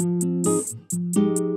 Música